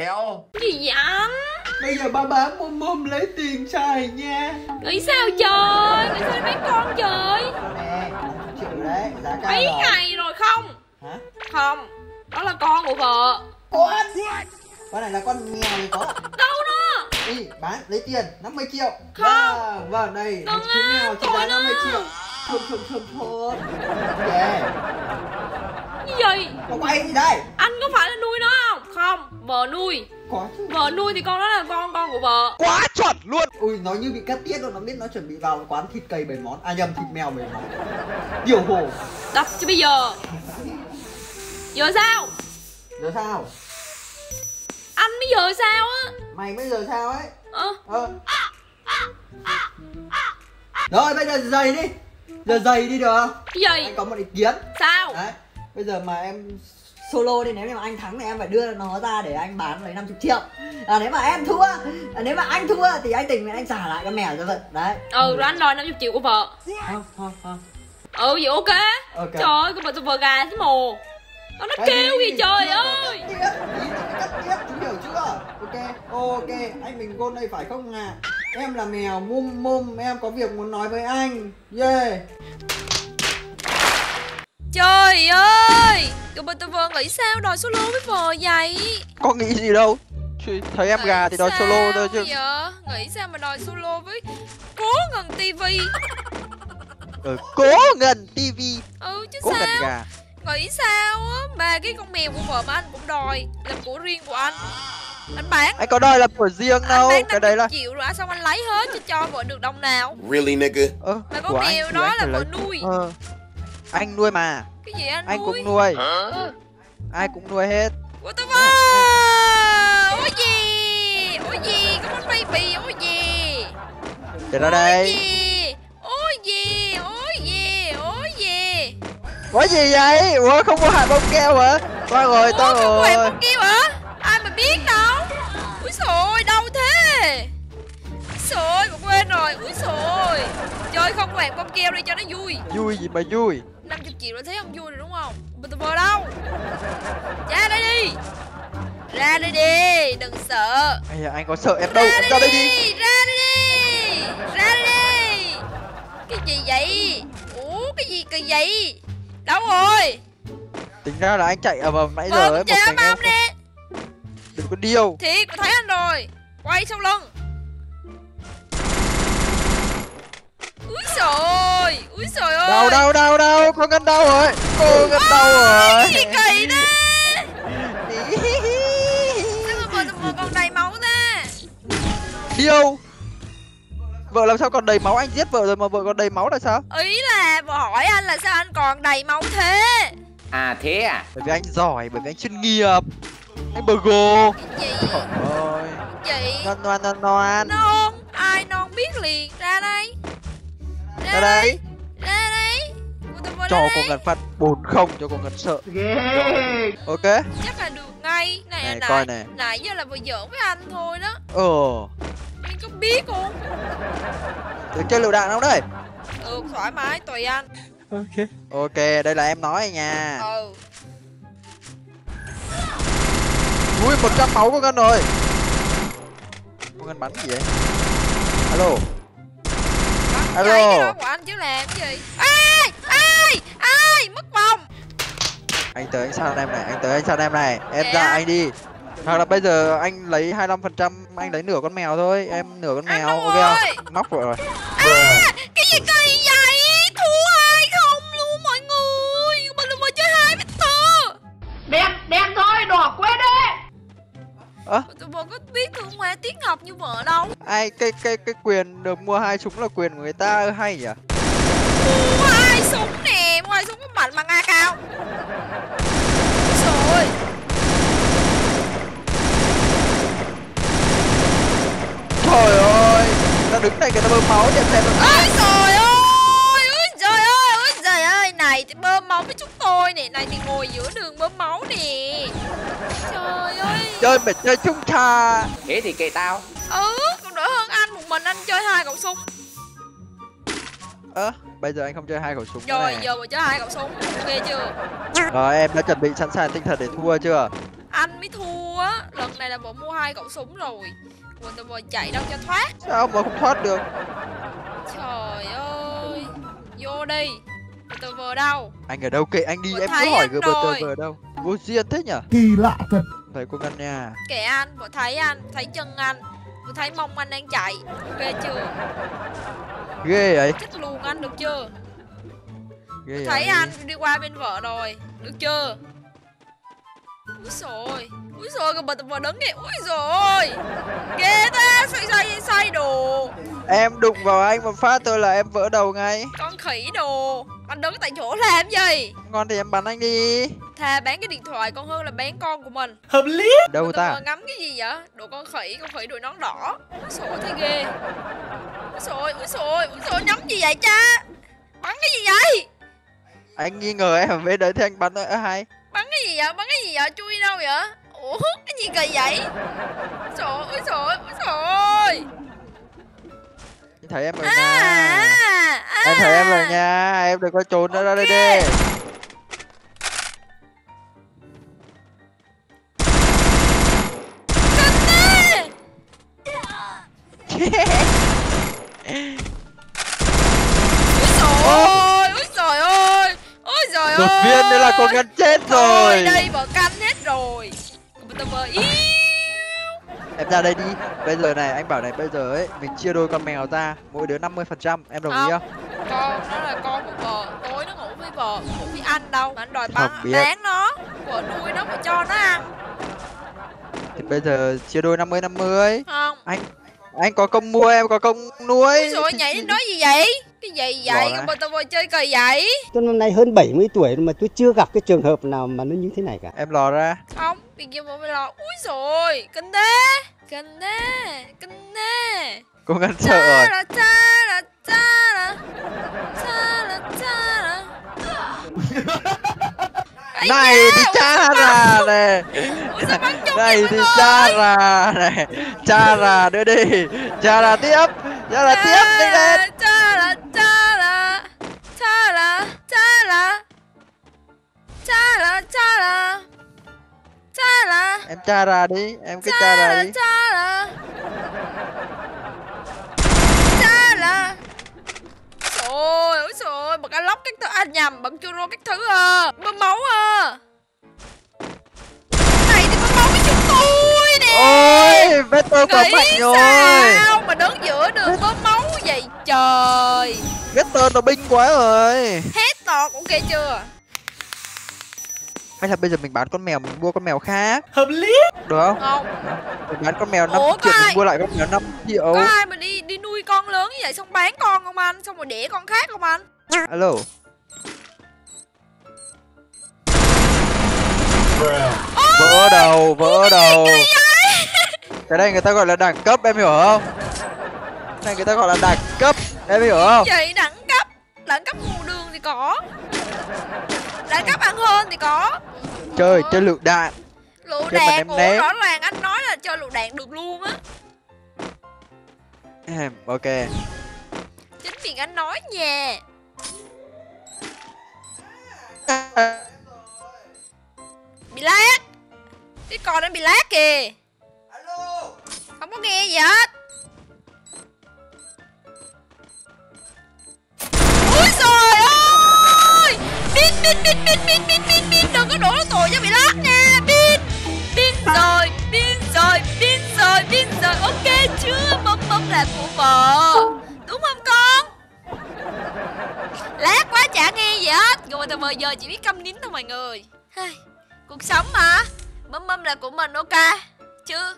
Eo. Gì vậy? Anh Bây giờ ba bám mum mum lấy tiền xài nha. Nghĩ sao trời? Nghĩ sao mấy con trời? Nè, 5 triệu đấy, giá cao Mấy rồi. ngày rồi không? Hả? Không Đó là con của vợ. Con? Con này là con mèo này có. Đâu đó Đi, bán, lấy tiền, 50 triệu. Không. Vâng, vâng, đây, một chú mèo trị thôi giá 50 đó. triệu. Không, không, không, không Kìa, Gì vậy? Nó quay gì đây? Anh có phải là không? Vợ nuôi. Chứ. Vợ nuôi thì con đó là con con của vợ. Quá chuẩn luôn. Ui, nó như bị cắt tiết luôn, nó biết nó chuẩn bị vào quán thịt cây 7 món. À nhầm, thịt mèo 7 món. Điều hồ. Đập chứ bây giờ. Giờ sao? Giờ sao? Anh bây giờ sao á? Mày bây giờ sao ấy? Ờ. Ờ. Rồi, bây giờ giày đi. Giờ giày đi được không? Gì Anh có một ý kiến. Sao? Đấy, bây giờ mà em solo đi nếu mà anh thắng thì em phải đưa nó ra để anh bán lấy 50 triệu. À, nếu mà em thua à, nếu mà anh thua thì anh tình anh trả lại con mèo cho vợ đấy. Ừ rồi anh đòi 50 triệu của vợ. Không không không Ừ vậy ok. Ok. Trời ơi con vợ tôi vợ gà thế mồ Nó nó kêu gì trời ơi. Cắt tiếp, chú hiểu chưa? Ok, ok, anh mình gôn đây phải không à? Em là mèo mum mum, em có việc muốn nói với anh. Yeah. Trời ơi Tụi mình tụi vợ nghĩ sao đòi solo với vợ vậy? Có nghĩ gì đâu. Chứ thấy em gà thì đòi solo thôi chứ. vậy? Nghĩ sao mà đòi solo với Cố ngần tivi ừ, cố ngần tivi Ừ chứ cố sao? ngần gà. Nghĩ sao á? Mà cái con mèo của vợ mà anh cũng đòi Làm của riêng của anh. Anh bán. Anh có đòi là của riêng Anh đâu bán cái đấy là 50 triệu rồi à, xong anh lấy hết cho cho vợ được đồng nào? Really, nigga? ờ, Mà con mèo đó là vợ nuôi. Ờ. anh nuôi mà. Cái gì anh, anh nuôi cũng nuôi? Ừ. ai cũng nuôi hết. What the fuck Ủa gì? Ủa gì? Có con baby Ủa gì? Để ra Ủa đây gì? Ủa gì? Ủa gì? Ủa gì? Có gì vậy? Ủa không có hạt bông keo hả? Toa rồi Ủa toa không quen rồi. con kêu hả? Ai mà biết đâu. Úi xồi đâu thế? Xồi mà quên rồi. Úi xồi. Chơi không quen bông keo đi cho nó vui. Vui gì mà vui 50 triệu là thấy không vui rồi đúng không? Vờ đâu. Ra đây đi. Ra đây đi Đừng sợ. Ây da, anh có sợ em đâu. Ra em ra đây đi, đi. ra đây đi. Ra đây đi. Cái gì vậy? Ủa cái gì kỳ vậy? Đâu rồi? Tính ra là anh chạy ầm ầm nãy giờ vâng ấy một mình em đi đừng có điêu. Thiệt tôi thấy anh rồi. Quay sau lưng rồi. Úi rồi ơi. đâu đâu đâu đâu có ngân đâu rồi. Cô ngân đâu rồi. cái gì kỳ thế? Sao mà vợ còn đầy máu thế? Điêu vợ làm sao còn đầy máu? Anh giết vợ rồi mà vợ còn đầy máu là sao? Ý là vợ hỏi anh là sao anh còn đầy máu thế? À thế à? bởi vì anh giỏi bởi vì anh chuyên nghiệp. Anh bờ gồ. Cái gì? Trời ơi. Cái gì? Non non non non non ai non biết liền ra đây ra đây ra đây Của cho con ngân phát bốn không cho con ngân sợ. Ok. Chắc là được ngay. Này Này, nãy coi nè. nãy giờ là vừa giỡn với anh thôi đó. Ờ. Anh có biết không được chơi lựu đạn không đây ừ thoải mái tùy anh. Ok. Ok đây là em nói nha. Ừ. Ui một trăm máu con ngân rồi. Con ngân bắn gì vậy? Alo dây cái đó của anh chứ làm cái gì? Ai ai ai mất vòng anh tới anh sao em này anh tới anh sao em này? Em Để ra anh. anh đi. Hoặc là bây giờ anh lấy 25% anh lấy nửa con mèo thôi. Em nửa con mèo ok rồi? không móc rồi. Rồi à cái gì kỳ vậy? Thua ai không? Luôn mọi người mình là vừa chơi hai Victor Đen, đen thôi, đỏ quên đi ơ? Tụi vừa có biết thương hoa tiếng ngọc như vợ đâu? Ai cái cái cái quyền được mua hai súng là quyền của người ta hay nhỉ? Mua hai súng nè mua hai súng có mạnh bằng a cao rồi trời ơi! Ta đứng này người ta bơm máu ôi trời ơi! Ôi trời ơi! Ôi trời ơi! Này thì bơm máu với chúng tôi nè. Này thì ngồi giữa đường bơm máu nè. Trời ơi chơi mệt chơi chung trà. Thế thì kệ tao. ừ còn đỡ hơn anh một mình anh chơi hai khẩu súng. Ơ bây giờ anh không chơi hai khẩu súng rồi này. giờ mà chơi hai khẩu súng ghê chưa? Rồi em đã chuẩn bị sẵn sàng tinh thần để thua chưa? Anh mới thua á lần này là bộ mua hai khẩu súng rồi. Quỳnh tờ vờ chạy đâu cho thoát. Sao mà không thoát được? Trời ơi vô đi. Tờ vờ đâu? Anh ở đâu kệ anh đi Vừa em cứ hỏi gờ rồi. ở đâu. Vô duyên thế nhở? Kỳ lạ thật thầy cô ngân nha. Kệ anh vừa thấy anh thấy chân anh vừa thấy mông anh đang chạy. Ghê chưa? Ghê vậy? Chết luôn anh được chưa? Ghê thấy vậy. anh đi qua bên vợ rồi được chưa? Úi rồi úi rồi còn bật vợ đứng kìa. Úi rồi ghê ta xoay xoay xoay đồ. Em đụng vào anh một phát thôi là em vỡ đầu ngay. Con khỉ đồ anh đứng tại chỗ làm gì? Ngon thì em bắn anh đi thà bán cái điện thoại còn hơn là bán con của mình. Hợp lý. Đâu ta? ngắm cái gì vậy? Đồ con khỉ con khỉ đội nón đỏ. Úi rồi thấy ghê. Úi rồi úi rồi úi rồi nhắm gì vậy cha? Bắn cái gì vậy? Anh nghi ngờ em bên đấy thì anh bắn ở hay. Bắn cái gì vậy? Bắn cái gì vậy? Chui đâu vậy? Ủa cái gì kỳ vậy? Trời ơi trời ơi trời anh thấy em ở à, nhà à, à. em thấy em ở nhà em đừng có trốn ra đây đi Ôi trời ơi, ôi trời ơi, ôi trời ơi. một viên nữa là con ngân chết Thôi rồi đây vợ canh hết rồi. Em ra đây đi bây giờ này anh bảo này bây giờ ấy mình chia đôi con mèo ra mỗi đứa 50% phần trăm em đồng ý Không. Con nó là con của vợ, tối nó ngủ với vợ, ngủ với anh đâu. Mà anh đòi bắn, bán nó. Vợ nuôi nó phải cho nó ăn. thì bây giờ chia đôi 50 50 Không. anh anh có công mua em có công nuôi Thì- nhảy đó gì vậy? Cái gì vậy? Còn tao vợ chơi kỳ vậy? Tôi năm nay hơn 70 tuổi mà tôi chưa gặp cái trường hợp nào mà nó như thế này cả. em lò ra Không, vì kia vợ mày lo. Úi rồi, kinh thế. Kinh thế, kinh thế. cô ngân sợ rồi Ta-ra, ta-ra, ta-ra. Ta-ra, ta-ra. Ây này da, thì cha ra bắn? này Ủa sao bắn trúng này vậy thì mọi cha ra này cha ra đưa đi cha ra tiếp cha ra tiếp nhanh lên Ta-ra, ta-ra. Ta-ra, ta-ra. Ta-ra, ta-ra. Ta-ra. em cha ra đi em cứ cha ra đi Ôi, ôi trời bật lóc các thứ, à nhầm, bật churro các thứ à. Bơm máu à. Này thì bơm máu với chúng tôi nè. Ôi có Nghĩ mạnh rồi. sao mà đứng giữa đường bơm máu vậy trời? Tôi nó binh quá rồi. Hết tọt ok chưa hay là bây giờ mình bán con mèo mình mua con mèo khác? Hợp lý. Được không? Không, mình bán con mèo 5 Ủa, triệu mình mua lại con mèo 5 triệu. Có ai mà đi đi nuôi con lớn như vậy xong bán con không anh? Xong rồi đẻ con khác không anh? Alo. Vỡ đầu vỡ đầu. cái này người ta gọi là đẳng cấp em hiểu không? Cái này người ta gọi là đẳng cấp em hiểu không? Vậy đẳng cấp Đẳng cấp mù đường thì có Đẳng cấp ăn hơn thì có. Chơi chơi lựu đạn. Lựu Chơi đạn Ủa rõ ràng anh nói là chơi lựu đạn được luôn á. Em, ok. Chính miệng anh nói nha. Bị lát Cái con nó bị lát kìa. Không có nghe gì hết Pin pin pin pin pin pin pin Đừng có đổ tội cho bị lát nha. Pin Pin rồi Pin rồi Pin rồi Pin rồi. Ok chưa? Bấm bấm là phụ vợ. Đúng không, con? Lát quá chả nghe gì hết. Rồi từ giờ chỉ biết câm nín thôi, mọi người. Cuộc sống mà. Mâm mâm là của mình, ok? Chưa?